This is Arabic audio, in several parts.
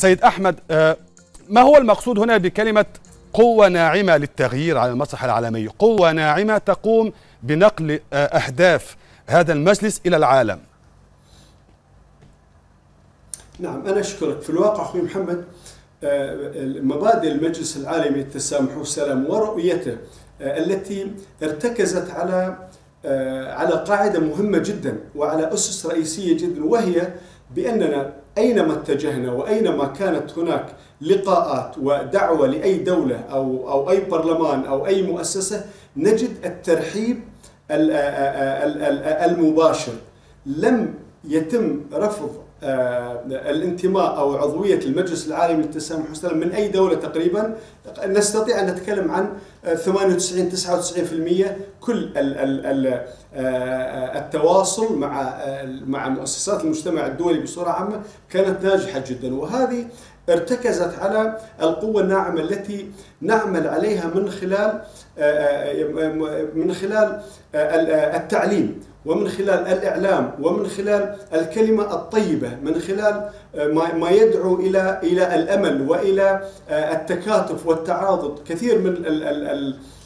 سيد أحمد ما هو المقصود هنا بكلمة قوة ناعمة للتغيير على المسرح العالمي؟ قوة ناعمة تقوم بنقل أهداف هذا المجلس إلى العالم. نعم أنا أشكرك. في الواقع أخوي محمد مبادئ المجلس العالمي للتسامح والسلام ورؤيته التي ارتكزت على على قاعدة مهمة جدا وعلى أسس رئيسية جدا وهي بأننا أينما اتجهنا وأينما كانت هناك لقاءات ودعوة لأي دولة أو أو أي برلمان أو أي مؤسسة نجد الترحيب المباشر. لم يتم رفض الانتماء أو عضوية المجلس العالمي للتسامح والسلام من أي دولة تقريبا. نستطيع أن نتكلم عن 98 99% كل التواصل مع مع مؤسسات المجتمع الدولي بصورة عامة كانت ناجحة جدا. وهذه ارتكزت على القوة الناعمة التي نعمل عليها من خلال من خلال التعليم. ومن خلال الإعلام ومن خلال الكلمة الطيبة من خلال ما يدعو إلى إلى الأمل وإلى التكاتف والتعاضد. كثير من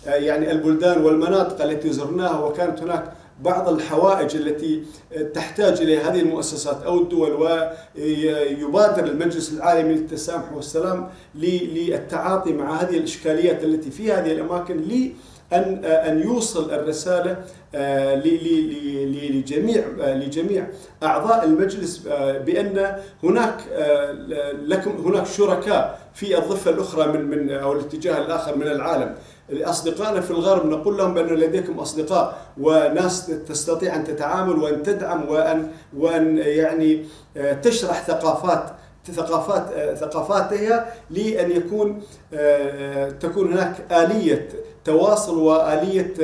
يعني البلدان والمناطق التي زرناها وكانت هناك بعض الحوائج التي تحتاج اليها هذه المؤسسات أو الدول ويبادر المجلس العالمي للتسامح والسلام للتعاطي مع هذه الإشكاليات التي في هذه الأماكن أن أن يوصل الرسالة لجميع لجميع أعضاء المجلس بأن هناك لكم هناك شركاء في الضفة الأخرى من من أو الاتجاه الآخر من العالم. أصدقائنا في الغرب نقول لهم بأن لديكم أصدقاء وناس تستطيع أن تتعامل وأن تدعم وأن وأن يعني تشرح ثقافات ثقافات ثقافاتها لأن يكون تكون هناك آلية تواصل وآلية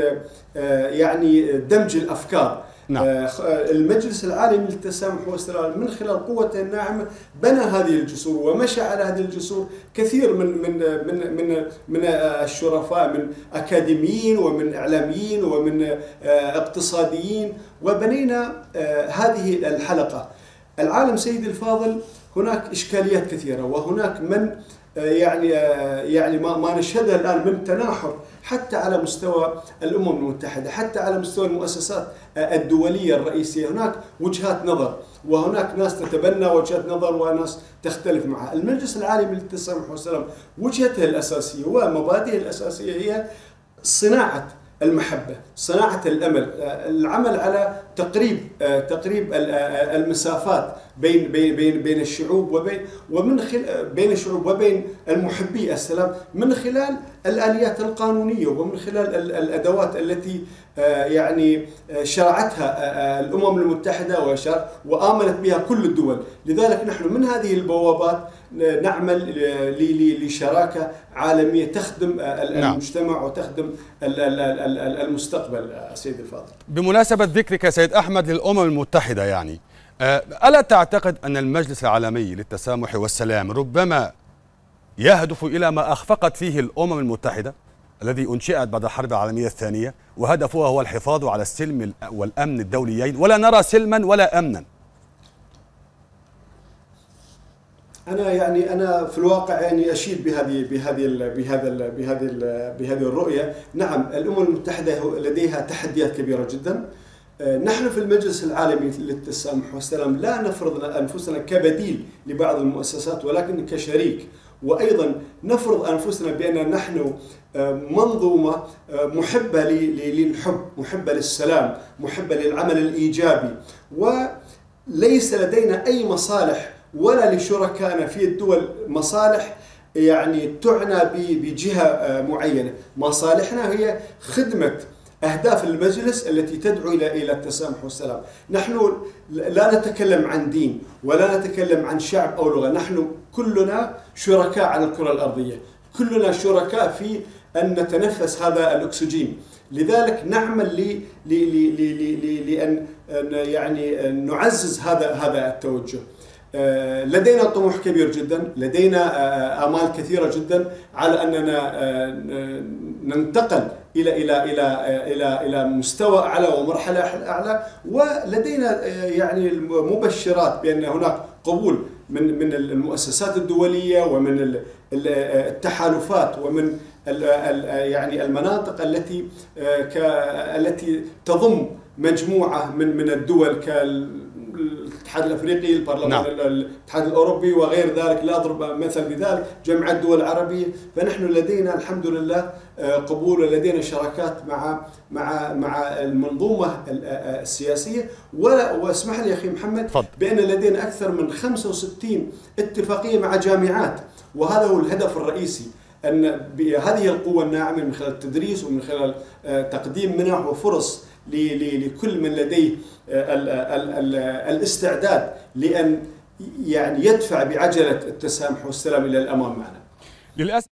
يعني دمج الأفكار نعم. المجلس العالمي للتسامح والسلام من خلال قوته الناعمه بنى هذه الجسور ومشى على هذه الجسور كثير من من من من من الشرفاء من أكاديميين ومن إعلاميين ومن اقتصاديين وبنينا هذه الحلقة. العالم سيدي الفاضل هناك إشكاليات كثيرة وهناك من يعني يعني ما ما نشهده الآن من تناحر حتى على مستوى الأمم المتحدة، حتى على مستوى المؤسسات الدولية الرئيسية، هناك وجهات نظر وهناك ناس تتبنى وجهات نظر وناس تختلف معها، المجلس العالمي للتسامح والسلام وجهته الأساسية ومبادئه الأساسية هي صناعة المحبة صناعة الأمل العمل على تقريب تقريب المسافات بين بين بين بين الشعوب وبين ومن خلال بين الشعوب وبين المحبي السلام من خلال الآليات القانونية ومن خلال الأدوات التي يعني شرعتها الأمم المتحدة وآمنت بها كل الدول لذلك نحن من هذه البوابات نعمل لشراكة عالمية تخدم المجتمع وتخدم المستقبل سيد الفاضل. بمناسبة ذكرك سيد أحمد للأمم المتحدة يعني ألا تعتقد أن المجلس العالمي للتسامح والسلام ربما يهدف إلى ما أخفقت فيه الأمم المتحدة الذي أنشئت بعد الحرب العالمية الثانية وهدفها هو الحفاظ على السلم والأمن الدوليين ولا نرى سلما ولا أمنا. أنا يعني أنا في الواقع يعني أشيد بهذه بهذه بهذا بهذه بهذه الرؤية، نعم الأمم المتحدة لديها تحديات كبيرة جدا. نحن في المجلس العالمي للتسامح والسلام لا نفرض أنفسنا كبديل لبعض المؤسسات ولكن كشريك. وأيضا نفرض أنفسنا بأن نحن منظومة محبة للحب، محبة للسلام، محبة للعمل الإيجابي. وليس لدينا أي مصالح ولا لشركائنا في الدول مصالح يعني تعنى بجهة معينة، مصالحنا هي خدمة أهداف المجلس التي تدعو إلى إلى التسامح والسلام، نحن لا نتكلم عن دين ولا نتكلم عن شعب أو لغة، نحن كلنا شركاء على الكرة الأرضية، كلنا شركاء في أن نتنفس هذا الأكسجين، لذلك نعمل ل لأن يعني نعزز هذا هذا التوجه. لدينا طموح كبير جدا لدينا آمال كثيرة جدا على أننا ننتقل إلى إلى إلى إلى إلى مستوى أعلى ومرحلة أعلى. ولدينا يعني مبشرات بأن هناك قبول من من المؤسسات الدولية ومن التحالفات ومن يعني المناطق التي التي تضم مجموعة من من الدول الاتحاد الأفريقي البرلمان نعم. الاتحاد الأوروبي وغير ذلك لا أضرب مثل بذلك جمع الدول العربية فنحن لدينا الحمد لله آه، قبول ولدينا شراكات مع مع مع المنظومة آه، السياسية واسمح لي أخي محمد فضل. بأن لدينا أكثر من 65 اتفاقية مع جامعات وهذا هو الهدف الرئيسي أن هذه القوة الناعمة من خلال التدريس ومن خلال آه، تقديم منح وفرص لكل من لديه آه، الاستعداد لأن يعني يدفع بعجلة التسامح والسلام إلى الأمام معنا. للأسف